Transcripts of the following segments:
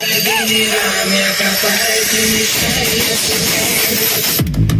Give me love, make a fight, give me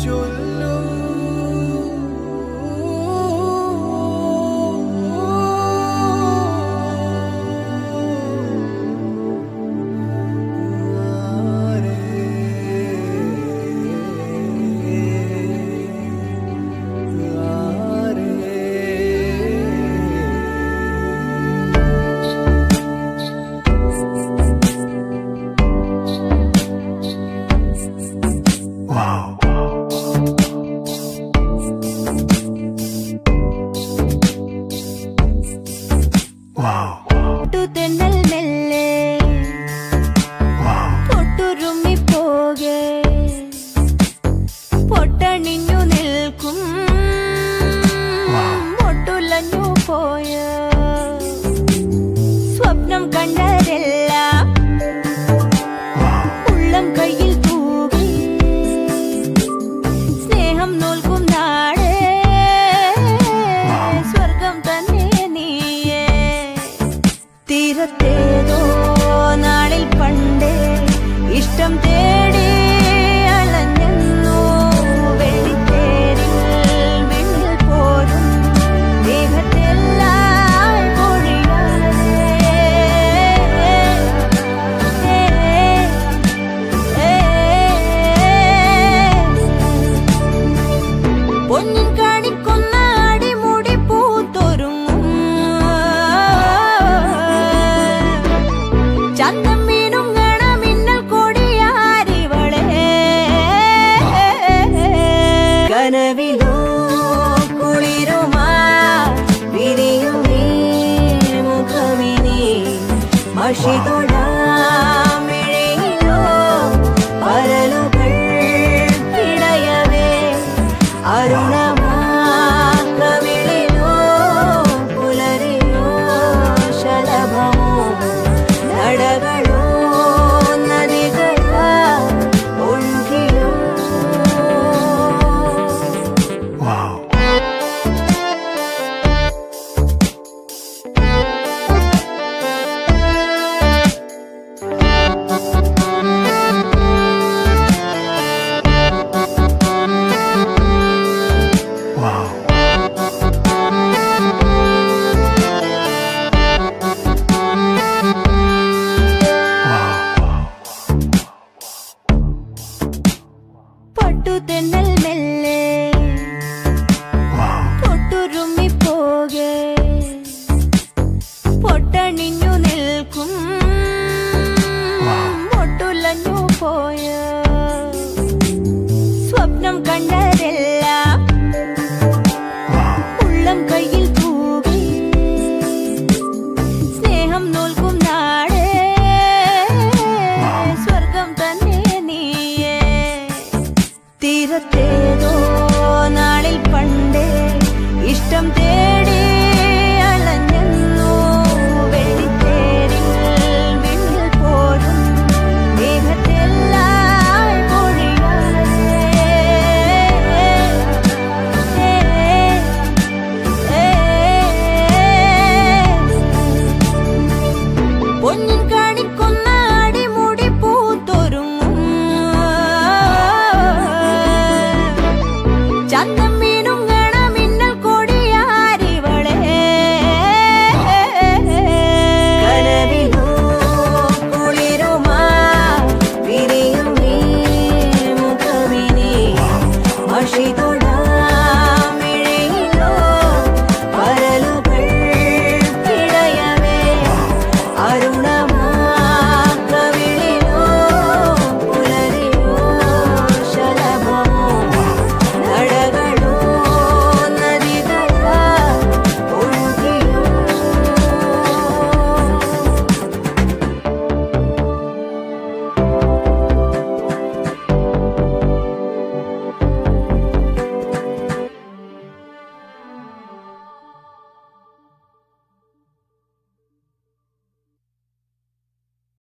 joy. പൊട്ടണിഞ്ഞു നിൽക്കും. പൊട്ടുലഞ്ഞു പോയ സ്വപ്നം കണ്ടതെല്ലാം. ഉള്ളം കയ്യിൽ തൂകി സ്നേഹം നോൽക്കും നാടേ സ്വർഗം തന്നെ നീയേ. തീരത്തേതോ നാളിൽ പണ്ടേ ഇഷ്ടം തേടി 有许多。